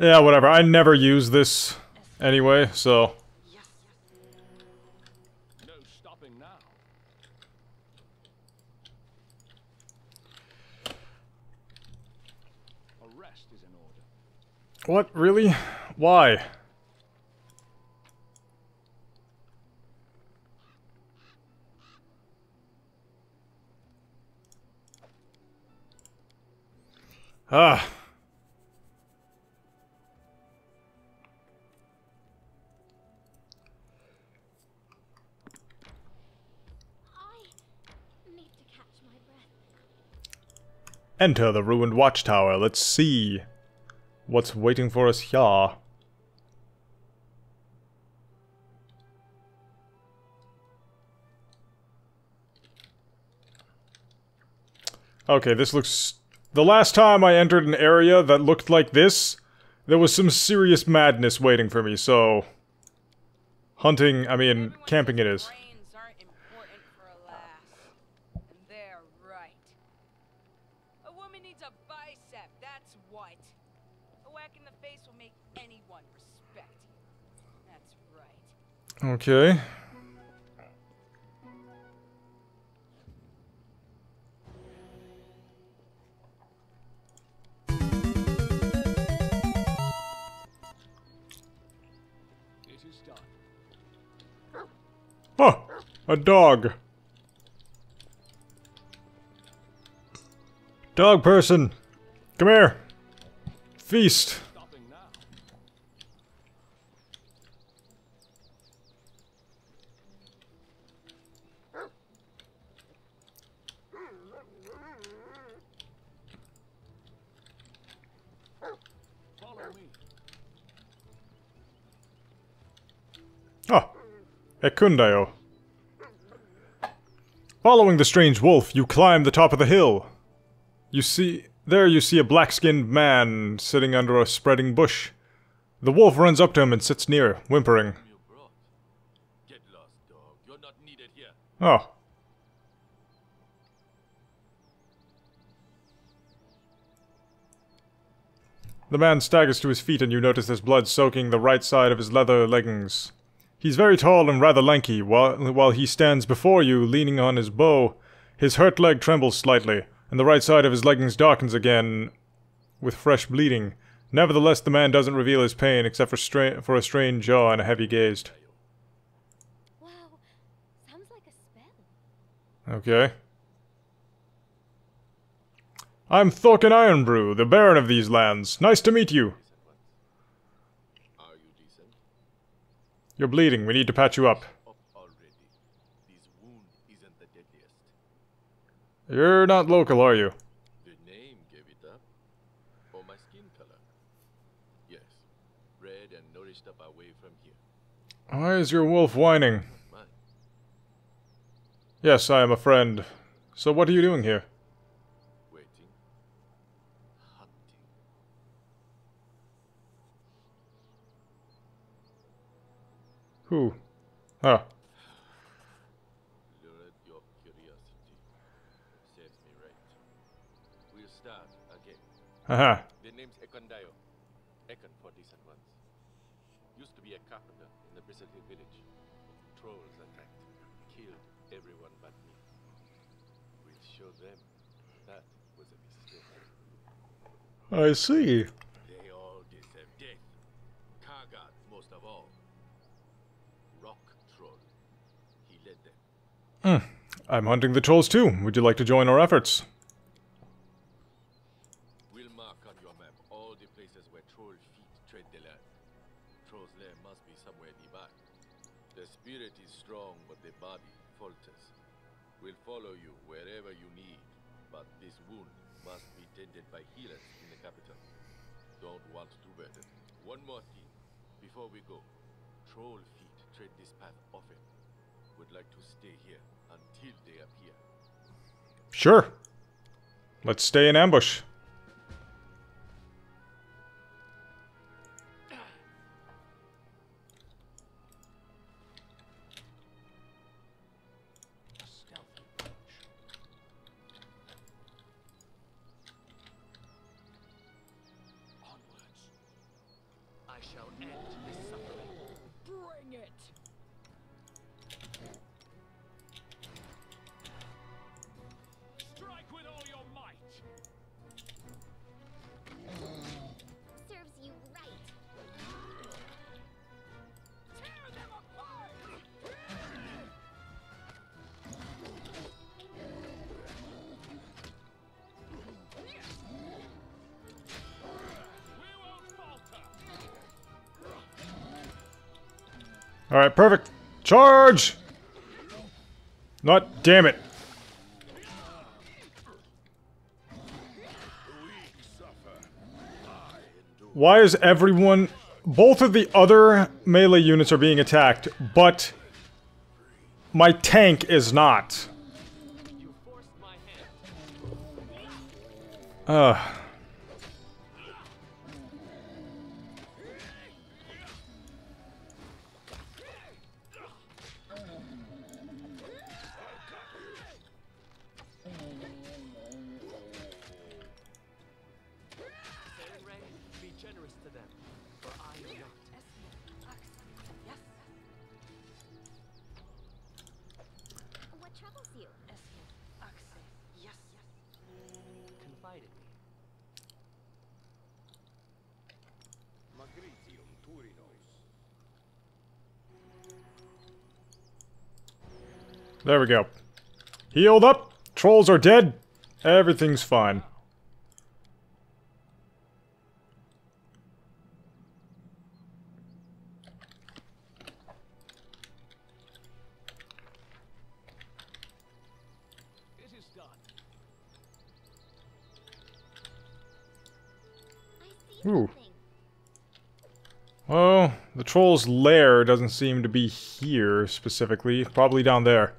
Yeah, whatever. I never use this anyway, so... No stopping now. Arrest is in order. What? Really? Why? Ah. Enter the ruined watchtower. Let's see what's waiting for us here. Okay, this looks... The last time I entered an area that looked like this, there was some serious madness waiting for me, so... Hunting, I mean, camping it is. Brains aren't important for a lass. And they're right. A needs a bicep, that's what. A whack in the face will make anyone respect you. That's right. Okay. It is done. Oh, a dog. Dog person, come here. Feast. Ah, Ekundayo. Following the strange wolf, you climb the top of the hill. You see, there you see a black-skinned man sitting under a spreading bush. The wolf runs up to him and sits near, whimpering. Lost. Oh. The man staggers to his feet and you notice there's blood soaking the right side of his leather leggings. He's very tall and rather lanky, while, while he stands before you, leaning on his bow. His hurt leg trembles slightly, and the right side of his leggings darkens again with fresh bleeding. Nevertheless, the man doesn't reveal his pain except for, stra- for a strained jaw and a heavy gaze. Wow, sounds like a spell. Okay. I'm Thorkin Ironbrew, the Baron of these lands. Nice to meet you. Are you decent? You're bleeding. We need to patch you up. Up already. This wound isn't the deadliest. You're not local, are you? The name gave it up. For my skin color. Yes. Red and nourished up away from here. Why is your wolf whining? Yes, I am a friend. So what are you doing here? Waiting. Hunting. Who? Ah, Uh-huh. The name's Ekundayo. Ekon for decent ones. Used to be a carpenter in the village. Trolls attacked. Killed everyone but me. We'll show them that was a mistake. I see. They all deserve death. Kargadd most of all. Rock Troll. He led them. Hmm. I'm hunting the trolls too. Would you like to join our efforts? Must be somewhere nearby. The spirit is strong, but the body falters. We'll follow you wherever you need, but this wound must be tended by healers in the capital. Don't want to burden. One more thing, before we go. Troll feet tread this path often. Would like to stay here until they appear. Sure. Let's stay in ambush. shall end. Alright, perfect. Charge! Not damn it. Why is everyone... Both of the other melee units are being attacked, but... My tank is not. Ugh. There we go. Healed up. Trolls are dead. Everything's fine. Ooh. Well, the troll's lair doesn't seem to be here specifically. Probably down there.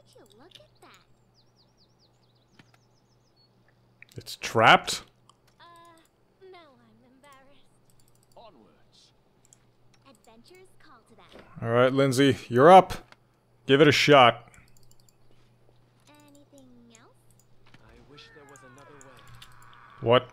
Would you look at that? It's trapped? Uh, no, I'm embarrassed. Onwards. Adventures call to them. Alright, Linzi, you're up. Give it a shot. Anything else? I wish there was another way. What?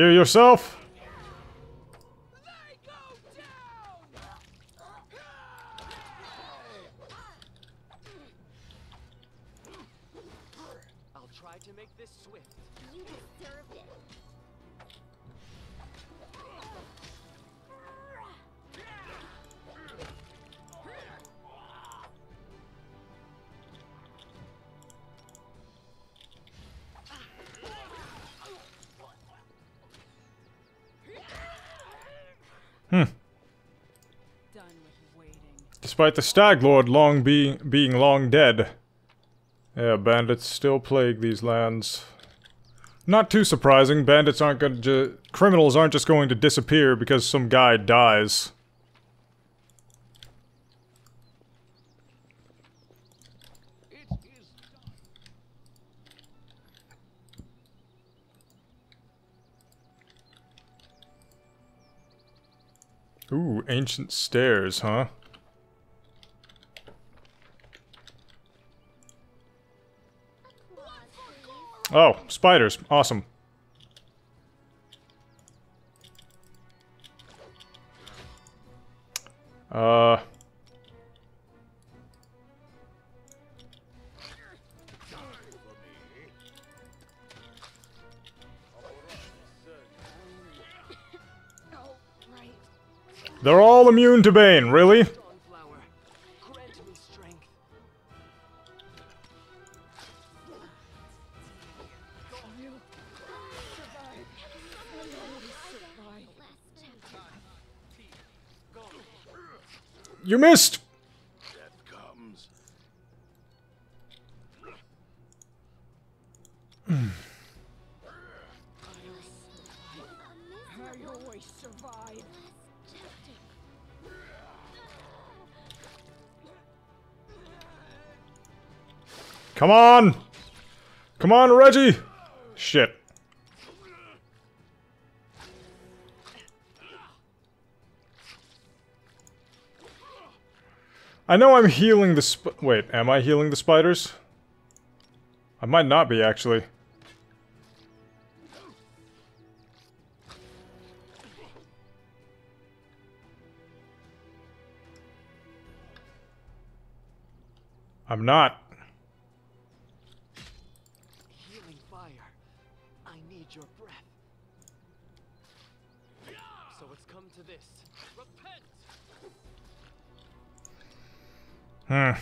Hear yourself? Waiting. Despite the Stag Lord long being being long dead. Yeah, bandits still plague these lands. Not too surprising, bandits aren't going to criminals aren't just going to disappear because some guy dies. Ooh, ancient stairs, huh? Oh, spiders. Awesome. Uh. They're all immune to Bane, really? You missed! Come on! Come on, Reggie! Shit. I know I'm healing the sp- Wait, am I healing the spiders? I might not be, actually. I'm not. Need your breath. So it's come to this. Repent! Hmm.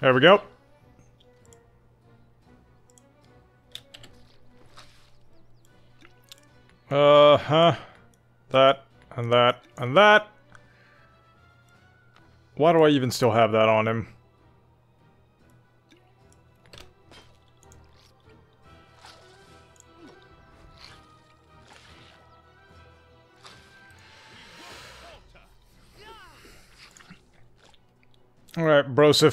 There we go. Uh huh. That and that and that. Why do I even still have that on him? Alright. Oh,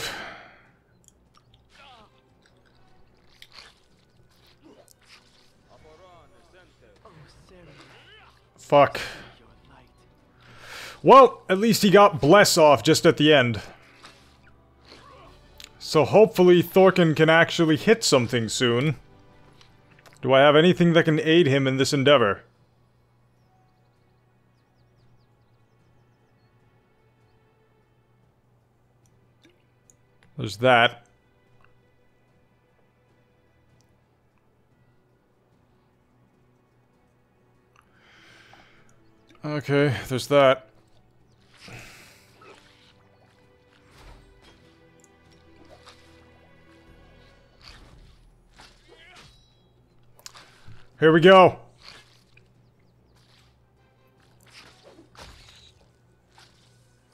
Fuck. Well, at least he got Bless off just at the end. So hopefully Thorkin can actually hit something soon. Do I have anything that can aid him in this endeavor? There's that. Okay, there's that. Here we go.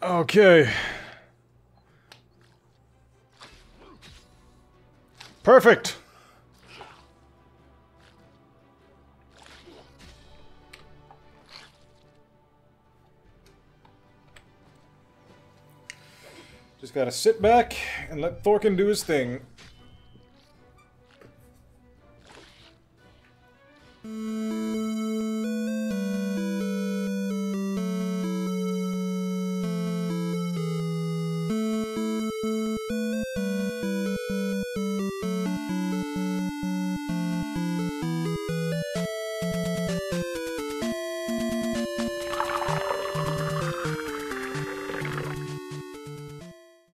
Okay. Perfect. Just gotta sit back and let Thorkin do his thing.